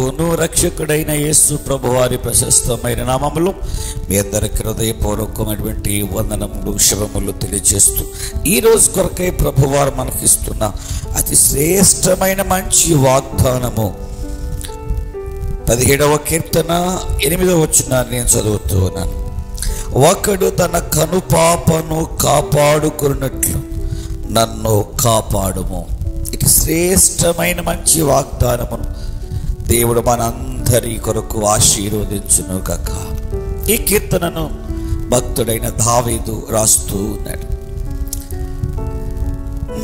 ప్రభువును రక్షకుడైన యేసు ప్రభు వారి ప్రశస్తమైన నామములు మీ అందరికి హృదయపూర్వకమైనటువంటి వందనములు శుభములు తెలియజేస్తూ ఈ రోజు కొరకై ప్రభువారు మనకిస్తున్న అతి శ్రేష్టమైన మంచి వాగ్దానము. పదిహేడవ కీర్తన ఎనిమిదవ వచ్చిన నేను చదువుతూ ఉన్నాను. ఒకడు తన కనుపాపను కాపాడుకున్నట్లు నన్ను కాపాడుము. ఇది శ్రేష్టమైన మంచి వాగ్దానమును. దేవుడు మనందరి కొరకు ఆశీర్వదించును గక ఈ కీర్తనను భక్తుడైన దావేదు రాస్తూ ఉన్నాడు.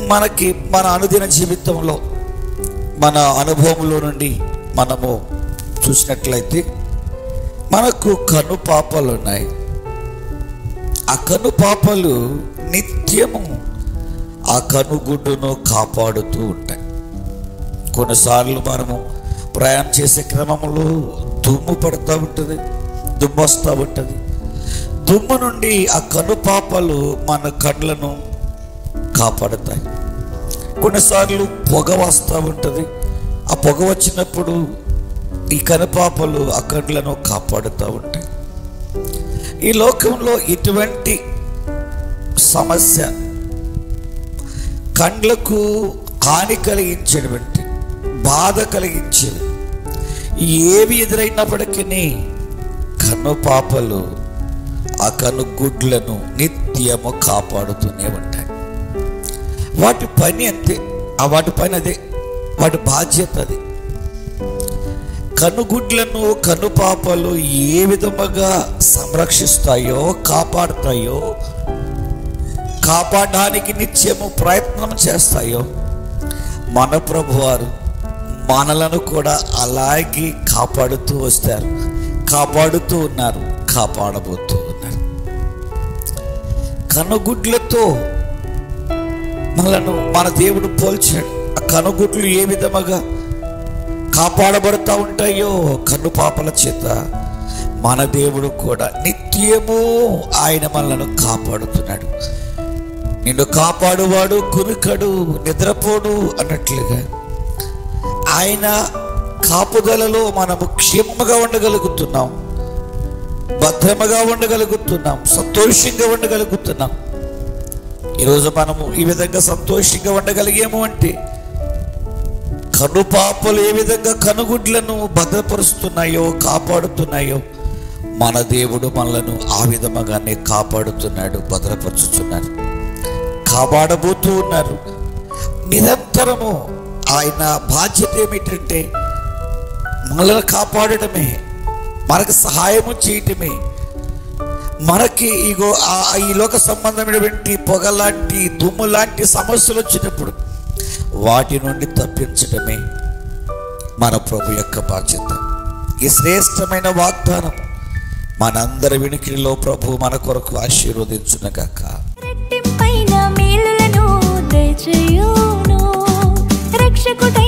మనకి మన అనుదిన జీవితంలో మన అనుభవంలో నుండి మనము చూసినట్లయితే మనకు కను పాపలు ఉన్నాయి. ఆ కను పాపలు నిత్యము ఆ కనుగుడ్డును కాపాడుతూ ఉంటాయి. కొన్నిసార్లు మనము ప్రయాణం చేసే క్రమంలో దుమ్ము పడుతూ ఉంటుంది దుమ్ము వస్తూ ఉంటుంది. దుమ్ము నుండి ఆ కనుపాపలు మన కళ్ళను కాపాడుతాయి. కొన్నిసార్లు పొగ వస్తూ ఉంటుంది. ఆ పొగ వచ్చినప్పుడు ఈ కనుపాపలు ఆ కళ్ళను కాపాడుతూ ఉంటాయి. ఈ లోకంలో ఇటువంటి సమస్య కండ్లకు హాని కలిగించేటువంటి బాధ కలిగించేది ఏవి ఎదురైనప్పటికీ కనుపాపలు ఆ కనుగుడ్లను నిత్యము కాపాడుతూనే ఉంటాయి. వాటి పని అంతే ఆ వాటి పని అదే వాటి బాధ్యత అది. కనుగుడ్లను కనుపాపలు ఏ విధముగా సంరక్షిస్తాయో కాపాడుతాయో కాపాడడానికి నిత్యము ప్రయత్నం చేస్తాయో మన ప్రభువారు మనలను కూడా అలాగే కాపాడుతూ వస్తారు. కాపాడుతూ ఉన్నారు కాపాడబోతూ ఉన్నారు. కనుగుడ్లతో మనను మన దేవుడు పోల్చాడు. ఆ కనుగుడ్లు ఏ విధముగా కాపాడబడుతూ ఉంటాయో కన్ను పాపల చేత మన దేవుడు కూడా నిత్యము ఆయన మనలను కాపాడుతున్నాడు. నిన్ను కాపాడువాడు కునుకడు నిద్రపోడు అన్నట్లుగా ఆయన కాపుదలలో మనము క్షేమగా ఉండగలుగుతున్నాం. భద్రముగా ఉండగలుగుతున్నాం. సంతోషంగా ఉండగలుగుతున్నాం. ఈరోజు మనము ఈ విధంగా సంతోషంగా ఉండగలిగాము అంటే కనుపాపలు ఏ విధంగా కనుగుడ్లను భద్రపరుస్తున్నాయో కాపాడుతున్నాయో మన దేవుడు మనలను ఆ విధముగానే కాపాడుతున్నాడు భద్రపరుచుతున్నాడు కాపాడబోతూ ఉన్నారు. నిరంతరము ఆయన బాధ్యత ఏమిటంటే మనల్ని కాపాడటమే మనకు సహాయము చేయటమే. మనకి ఇగో ఈ లోక సంబంధమైనటువంటి పొగ లాంటి దుమ్ము లాంటి సమస్యలు వచ్చినప్పుడు వాటి నుండి తప్పించటమే మన ప్రభు యొక్క బాధ్యత. ఈ శ్రేష్టమైన వాగ్దానం మనందరి వినికిలో ప్రభు మన కొరకు ఆశీర్వదించునగాక. పైన మేలులను Шикутай